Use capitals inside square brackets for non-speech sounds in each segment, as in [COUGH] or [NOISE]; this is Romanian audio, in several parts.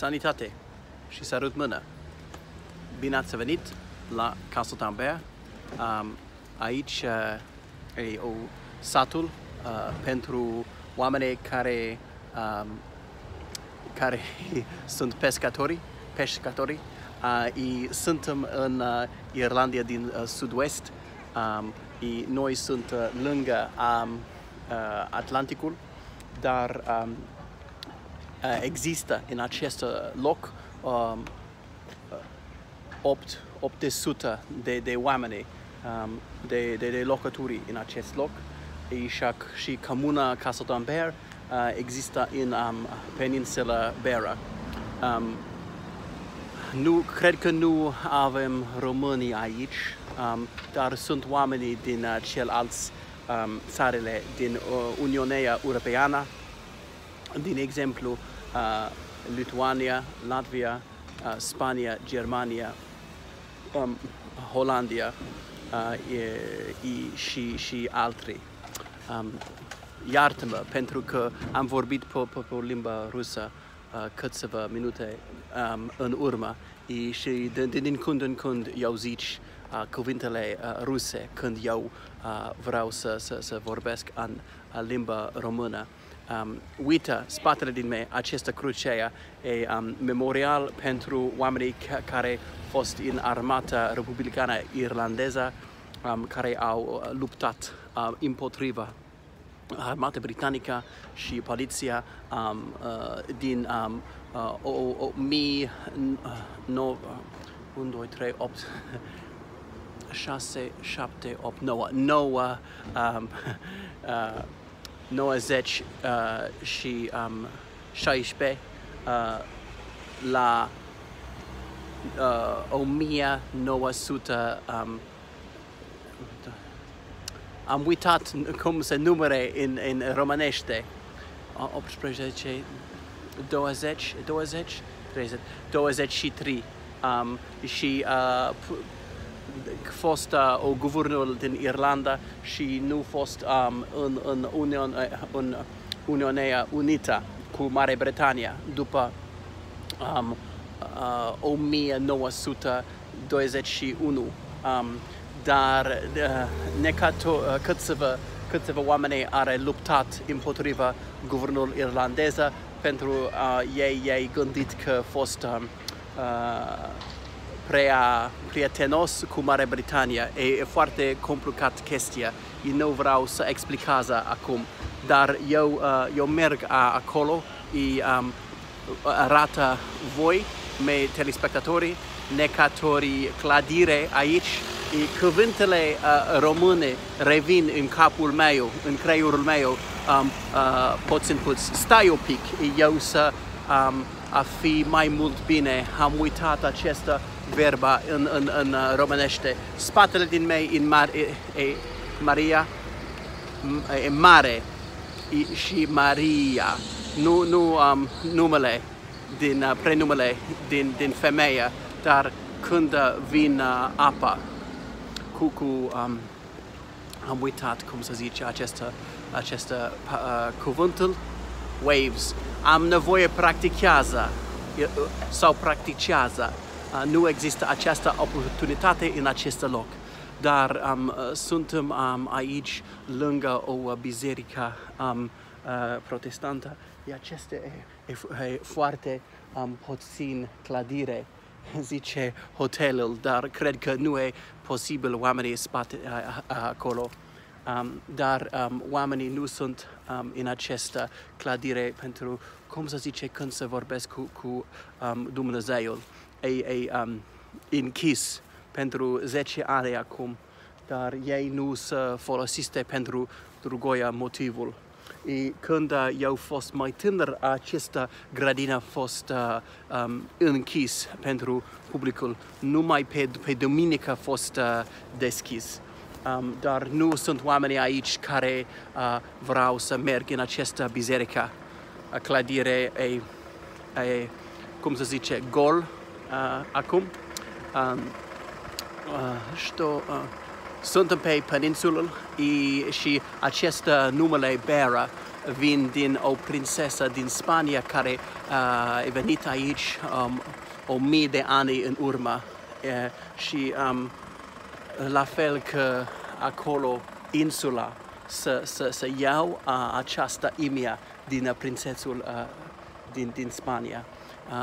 sanitate și sărut mână. Bine ați venit la Castle Town Bear. Um, aici uh, e o satul uh, pentru oameni care um, care [LAUGHS] sunt pescatori, pescatori. Uh, suntem în uh, Irlanda din uh, sud-est. Um, noi sunt uh, lângă um, uh, Atlanticul, dar um, uh, există în acest loc um, 8, 800 de, de oameni, um, de, de, de locături în acest loc. Și, și comuna Castle Bear uh, există în um, peninsula Beara. Um, nu, cred că nu avem români aici, um, dar sunt oameni din uh, celălalt um, țările din uh, Uniunea Europeană, din exemplu uh, Lituania, Latvia, uh, Spania, Germania, um, Hollandia uh, e, e, și, și altri. Um, iartă-mă pentru că am vorbit pe, pe, pe limba rusă uh, câteva minute um, în urmă e, și din, din când în când eu zici uh, cuvintele uh, ruse când eu uh, vreau să, să, să vorbesc în uh, limba română. Um, uită spatele din mine această crucea e um, memorial pentru oamenii ca, care fost în armata republicană irlandeză um, care au uh, luptat uh, împotriva armata britanică și poliția um, uh, din um, uh, o, o, mii, uh, no, 1, 2, 3, 8, 6, 7, 8, 9, 9, um, [LAUGHS] uh, 90 uh, și um, 16 uh, la uh, 1900 um, am uitat cum se numere în, în românește. 18 20 20 30 23 um, și uh, fost uh, o guvernul din Irlanda și nu fost um, în, în, Union, în Uniunea Unită cu Marea Britanie după um, uh, 1921. Um, dar uh, necato, uh, câțiva, câțiva oameni are luptat împotriva guvernul irlandez pentru uh, ei, ei gândit că a fost um, uh, prea prietenos cu Marea Britanie. E, e foarte complicat chestia. Eu nu vreau să expliceze acum, dar eu, uh, eu merg a, acolo și um, arată voi, mei telespectatorii, necatorii cladire aici și cuvintele uh, române revin în capul meu, în creierul meu, um, uh, puțin puțin. Stai un pic, eu să um, a fi mai mult bine, am uitat această verba în, în, în uh, românește. Spatele din mei în mar, e, e Maria, e mare e, și Maria, nu, nu um, numele din uh, prenumele din, din femeie, dar când uh, vin uh, apa cu, cu um, am uitat cum să zice acesta, acesta uh, cuvântul, waves. Am nevoie practicează sau practicează. Uh, nu există această oportunitate în acest loc. Dar um, uh, suntem um, aici lângă o biserică um, uh, protestantă. E acesta e, e, e foarte um, puțin clădire [LAUGHS] zice hotelul, dar cred că nu e posibil oamenii spate acolo. Um, dar um, oamenii nu sunt um, în această clădire pentru, cum să zice, când se vorbesc cu, cu um, Dumnezeul. E, e um, închis pentru 10 ani acum, dar ei nu se folosiste pentru drugoia motivul. Și când uh, eu fost mai tânăr, această grădină a fost uh, um, închis pentru publicul. Numai pe, pe duminică a fost uh, deschis. Um, dar nu sunt oameni aici care uh, vreau să merg în această biserică. Clădire e, e, cum se zice, gol uh, acum. Um, uh, știu, uh, suntem pe peninsulă și acest numele Bera vin din o prințesă din Spania care uh, a venit aici um, o mie de ani în urmă uh, și um, la fel că acolo insula să, să, să iau uh, această imia din prințesul uh, din, din Spania.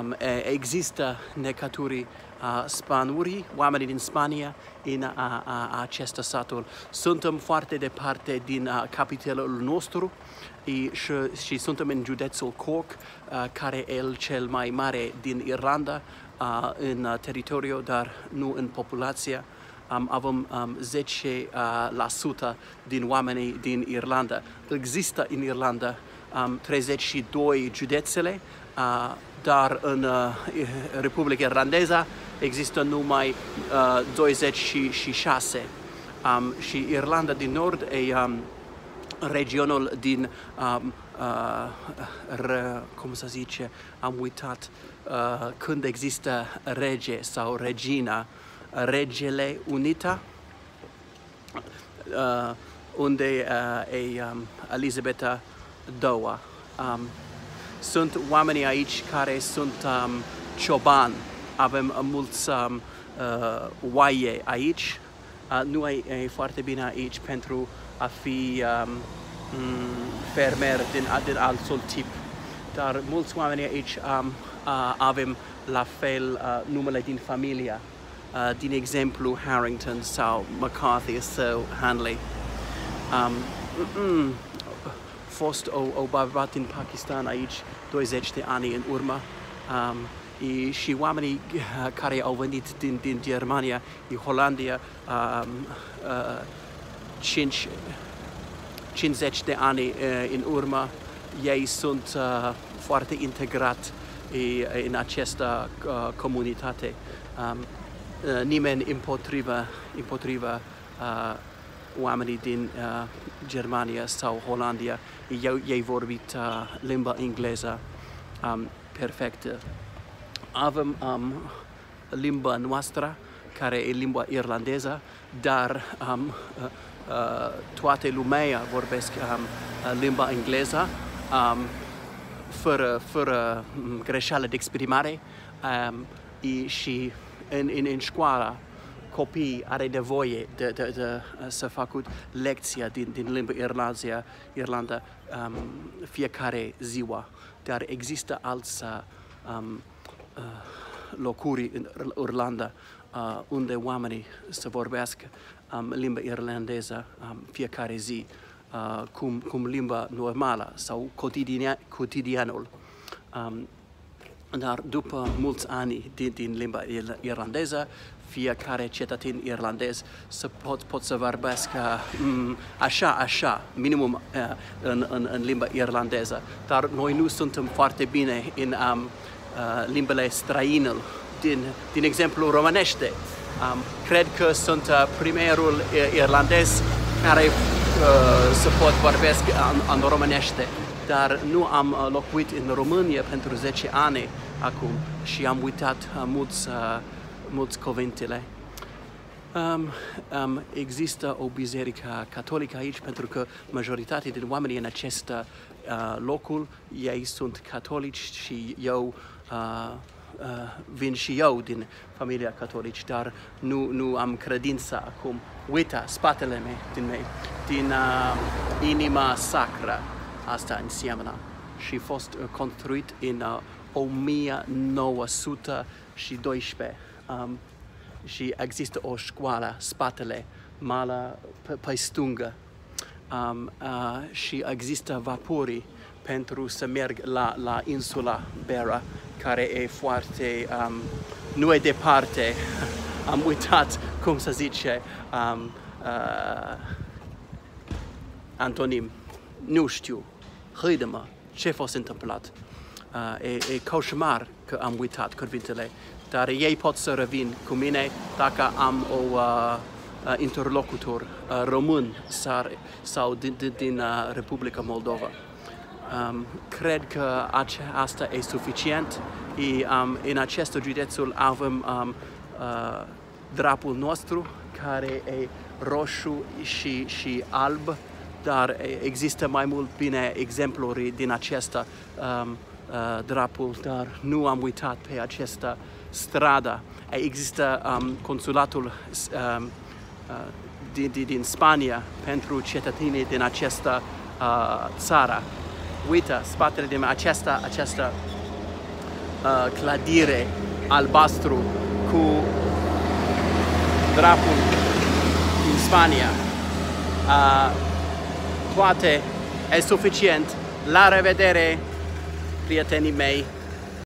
Um, există necaturi uh, spanurii, oamenii din Spania, în uh, uh, acest satul. Suntem foarte departe din uh, capitalul nostru și, și suntem în județul Cork, uh, care e cel mai mare din Irlanda, uh, în uh, teritoriu, dar nu în populație. Um, avem um, 10% uh, la sută din oamenii din Irlanda. Există în Irlanda um, 32 județele, uh, dar în uh, Republica Irlandeză există numai uh, 26. Um, și Irlanda din Nord e um, regionul din, um, uh, re, cum să zice, am uitat, uh, când există rege sau regina, Regele Unita, uh, unde uh, e um, Elizabeta II. Um, sunt oameni aici care sunt um, cioban. Avem uh, mulți um, uh, oaie aici. Uh, nu e, e foarte bine aici pentru a fi um, mm, fermer din, din alt tip. Dar mulți oameni aici um, uh, avem la fel uh, numele din familia. Uh, din exemplu Harrington sau McCarthy sau Hanley. Um, mm, fost o, o bărbat din Pakistan aici 20 de ani în urmă um, e, și oamenii uh, care au venit din, din Germania, din Holandia, um, uh, 5, 50 de ani uh, în urmă, ei sunt uh, foarte integrat uh, în această uh, comunitate. Um, uh, nimeni împotriva, împotriva uh, oamenii din uh, Germania sau Holandia, ei, ei vorbit uh, limba engleză um, perfectă. Avem um, limba noastră, care e limba irlandeză, dar um, uh, uh, toate lumea vorbesc um, limba engleză, um, fără, fără um, greșeală de exprimare um, și în, în, în școală copii are nevoie de, de, de, uh, să facă lecția din, din limba irlandeză, Irlanda um, fiecare ziua. Dar există alți um, uh, locuri în Irlanda uh, unde oamenii să vorbească um, limba irlandeză um, fiecare zi, uh, cum, cum limba normală sau cotidian, cotidianul. Um, dar după mulți ani din, din limba irlandeză, fiecare cetățean irlandez să pot, pot să vorbească mm, așa, așa, minimum uh, în, în, în limba irlandeză. Dar noi nu suntem foarte bine în um, uh, limbele străine, din, din exemplu românește. Um, cred că sunt uh, primerul irlandez care uh, să pot vorbesc în, în românește, dar nu am uh, locuit în România pentru 10 ani acum și am uitat uh, mulți uh, mulți cuvintele. Um, um, există o biserică catolică aici pentru că majoritatea din oamenii în acest uh, locul, ei sunt catolici și eu uh, uh, vin și eu din familia catolici, dar nu, nu am credință acum. Uita, spatele meu, din, mei, din uh, inima sacră, asta înseamnă și fost uh, construit în uh, 1912 um, și există o școală, spatele, mala pe, pe stungă. Um, uh, și există vapori pentru să merg la, la insula Bera, care e foarte, um, nu e departe, [LAUGHS] am uitat cum să zice, um, uh, antonim, nu știu, haide-mă, ce a fost întâmplat. Uh, e, e coșmar că am uitat cuvintele dar ei pot să revin cu mine dacă am o uh, uh, interlocutor uh, român sau, sau din, din, din uh, Republica Moldova. Um, cred că asta e suficient. E, um, în acest județul avem um, uh, drapul nostru care e roșu și, și alb dar există mai mult bine exempluri din acesta um, uh, drapul, dar nu am uitat pe această stradă. Există um, consulatul um, uh, din, din, din Spania pentru cetățenii din această uh, țară. Uită, spatele de această, această uh, clădire albastru cu drapul din Spania. Uh, poate e suficient. La revedere, prietenii mei!